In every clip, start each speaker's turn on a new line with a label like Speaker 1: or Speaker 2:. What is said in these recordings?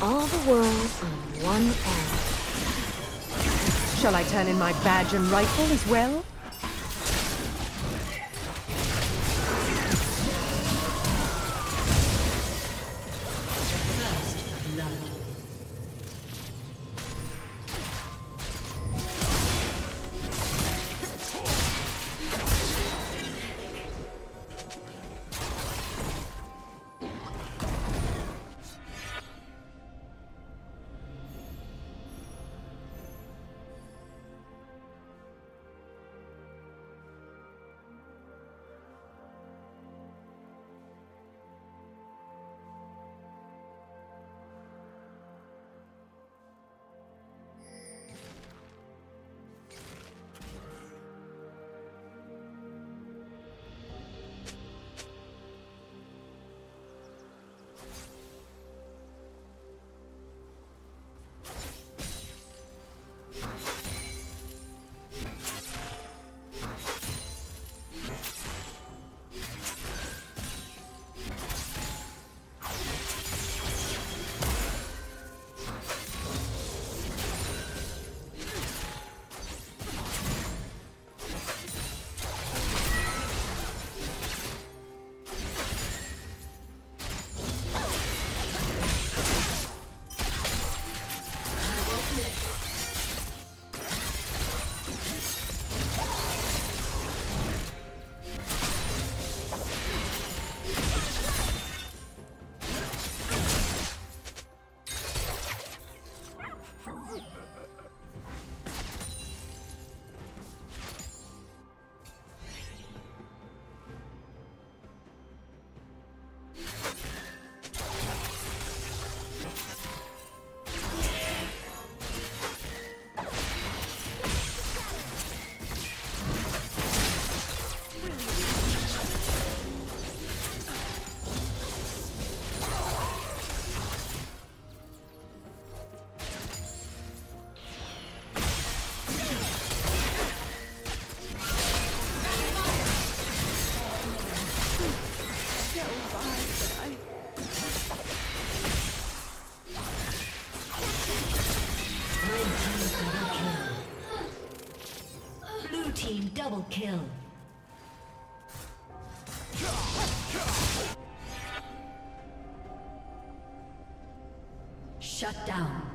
Speaker 1: All the world on one end.
Speaker 2: Shall I turn in my badge and rifle as well?
Speaker 3: Kill. Shut down.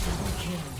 Speaker 3: Double kill.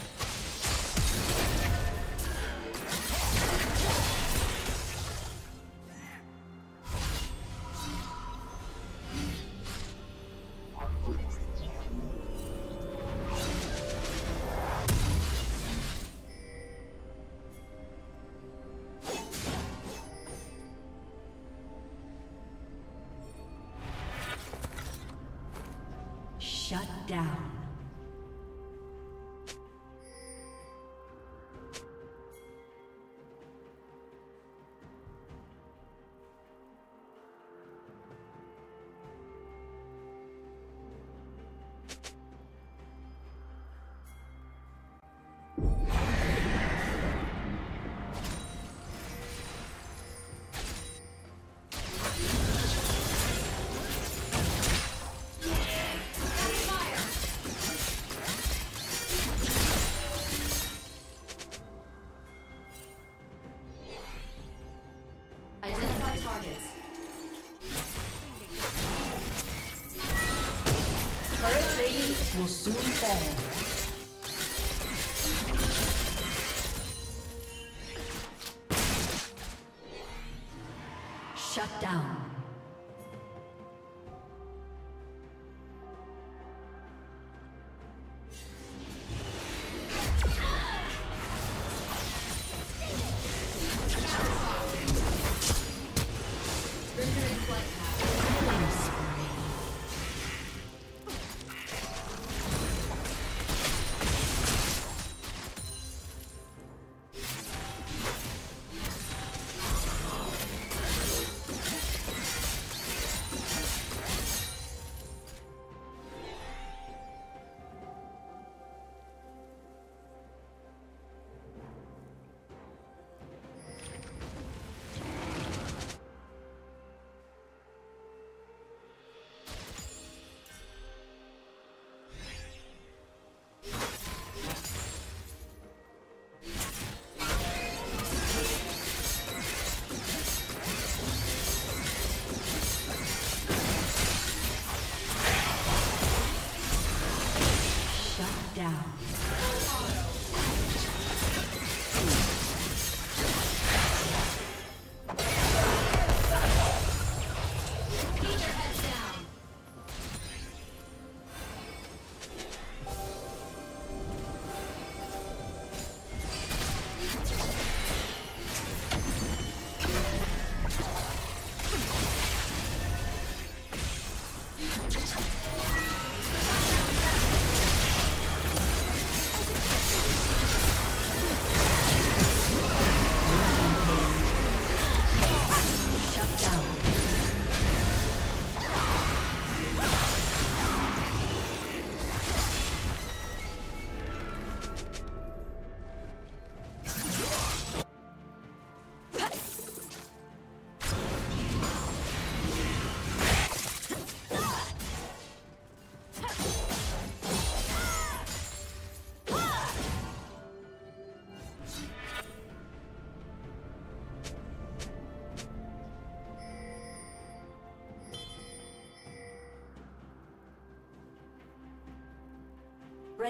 Speaker 3: Will soon fall.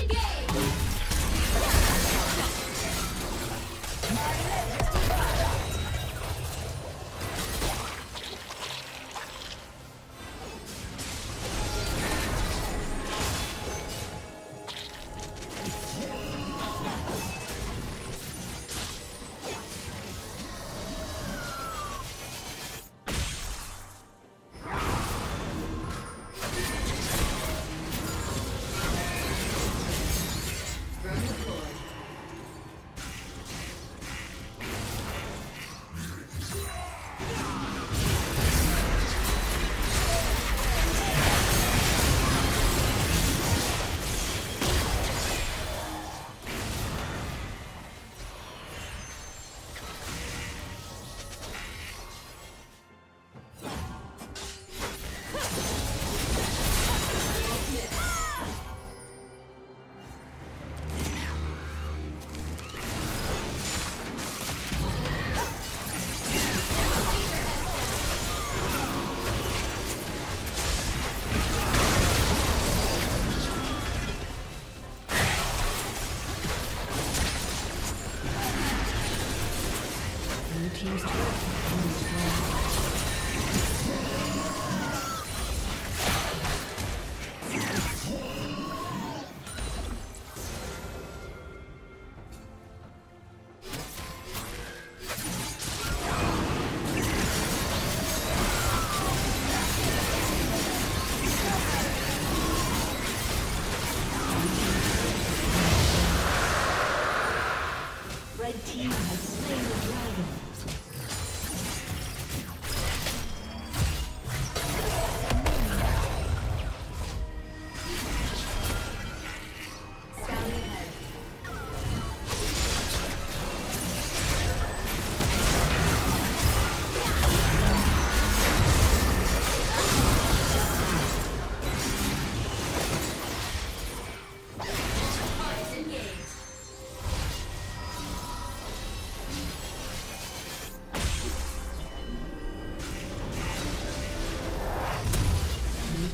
Speaker 3: Yeah.